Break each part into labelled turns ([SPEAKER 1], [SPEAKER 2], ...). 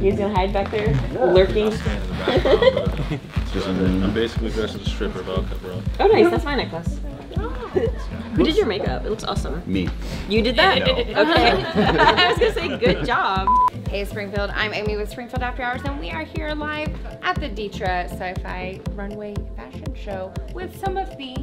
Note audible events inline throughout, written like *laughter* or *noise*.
[SPEAKER 1] gonna hide back there, lurking. *laughs*
[SPEAKER 2] I'm basically dressed as a stripper, vodka, bro.
[SPEAKER 1] Oh, nice. That's my necklace. Who did your makeup? It looks awesome.
[SPEAKER 3] Me.
[SPEAKER 1] You did that?
[SPEAKER 3] No. *laughs*
[SPEAKER 1] Okay. *laughs* I was gonna say good job.
[SPEAKER 4] Hey Springfield, I'm Amy with Springfield After Hours and we are here live at the Deitra Sci-Fi Runway Fashion Show with some of the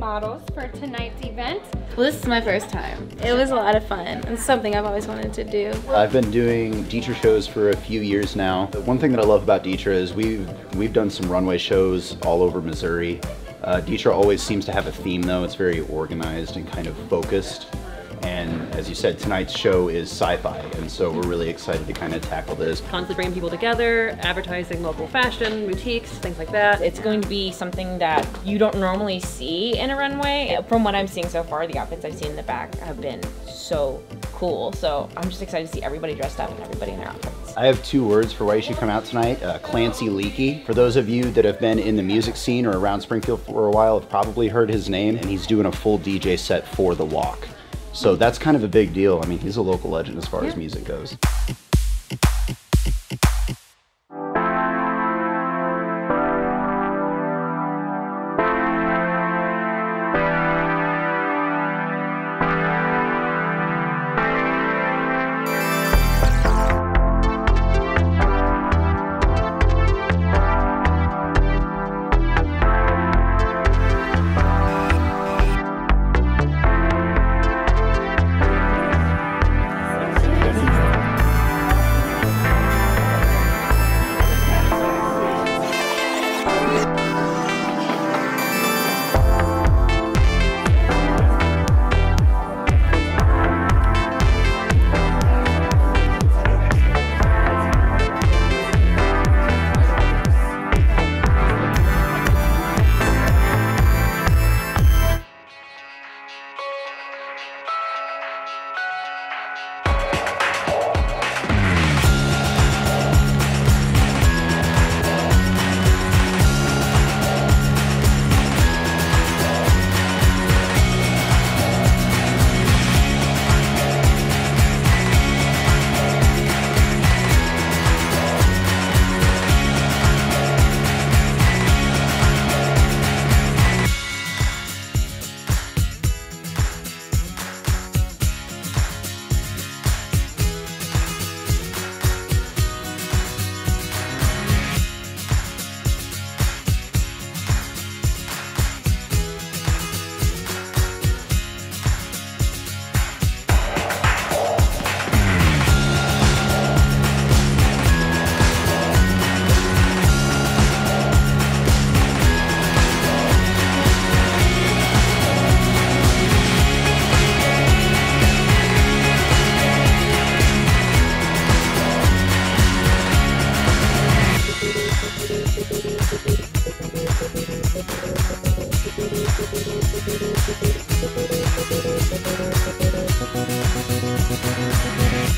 [SPEAKER 4] models for tonight's event.
[SPEAKER 5] Well, this is my first time. It was a lot of fun. It's something I've always wanted to do.
[SPEAKER 3] I've been doing Deitra shows for a few years now. The one thing that I love about Deitra is we've, we've done some runway shows all over Missouri. Uh, Deitra always seems to have a theme though. It's very organized and kind of focused. And as you said, tonight's show is sci-fi, and so we're really excited to kind of tackle this.
[SPEAKER 1] Constantly bringing people together, advertising local fashion, boutiques, things like that.
[SPEAKER 6] It's going to be something that you don't normally see in a runway. From what I'm seeing so far, the outfits I've seen in the back have been so cool. So I'm just excited to see everybody dressed up and everybody in their outfits.
[SPEAKER 3] I have two words for why you should come out tonight. Uh, Clancy Leakey. For those of you that have been in the music scene or around Springfield for a while have probably heard his name, and he's doing a full DJ set for The Walk. So that's kind of a big deal. I mean, he's a local legend as far as music goes.